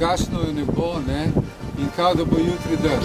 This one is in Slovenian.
jasno je nebo ne, in kao da bo jutri dež.